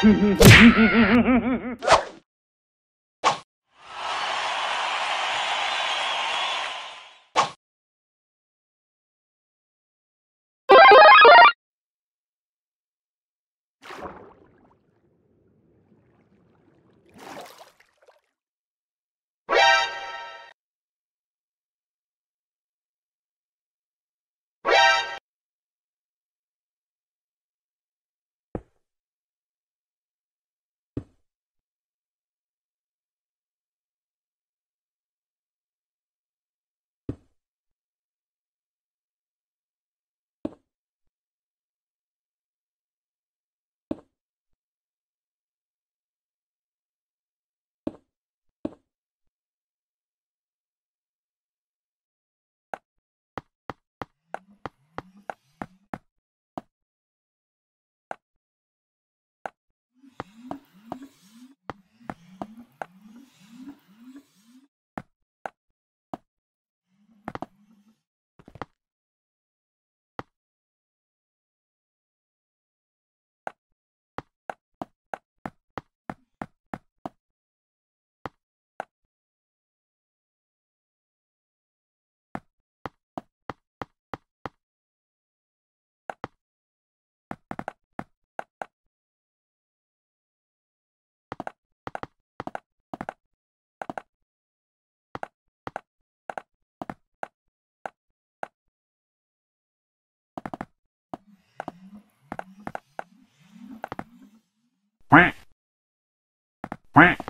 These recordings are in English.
Quack. Quack.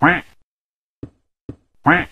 quack, quack.